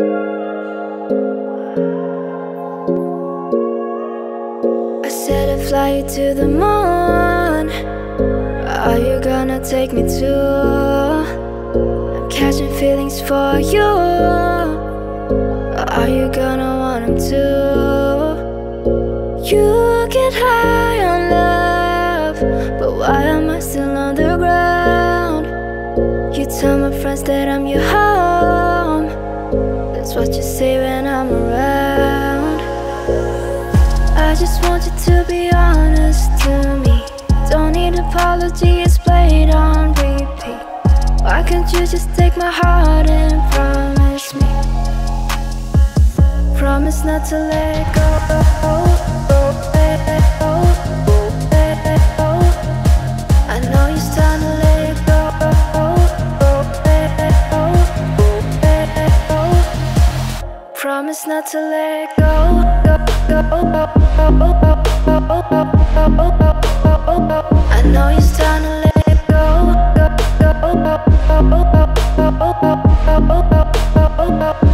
I said I'd fly you to the moon. Are you gonna take me to? I'm catching feelings for you. Are you gonna want them too? You get high on love, but why am I still on the ground? You tell my friends that I'm your home. What you say when I'm around. I just want you to be honest to me. Don't need apology, it's played on repeat. Why can't you just take my heart and promise me? Promise not to let go. Promise not to let go. I know you're to let go.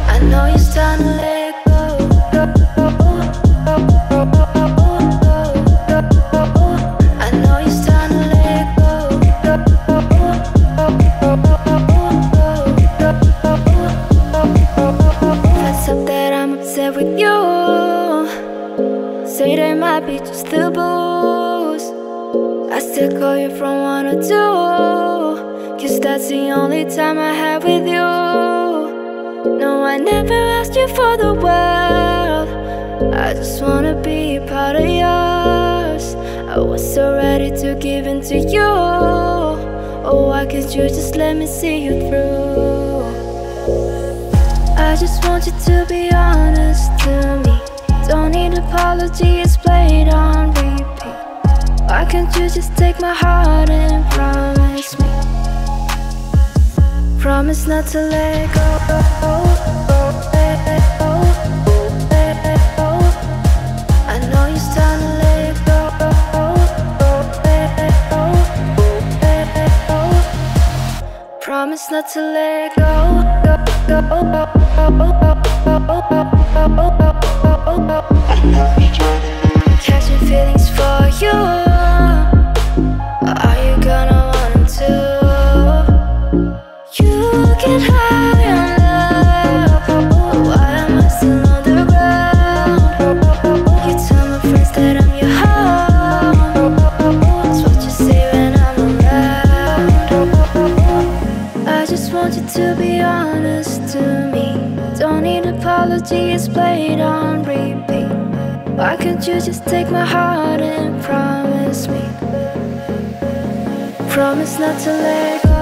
I know you're you. Say there might be just the booze. I still call you from one or two. Cause that's the only time I have with you. No, I never asked you for the world. I just wanna be a part of yours. I was so ready to give in to you. Oh, why could you just let me see you through? I just want you to be honest to me. Don't need apology, it's played on repeat. Why can't you just take my heart and promise me? Promise not to let go. I know you're starting to let go. Promise not to let go. Catching feelings for you. Are you gonna want too? You get high on love. Why am I still on the ground? You tell my friends that I'm your home. That's what you say when I'm around. I just want you to be honest to need apology, is played on repeat. Why can't you just take my heart and promise me? Promise not to let go.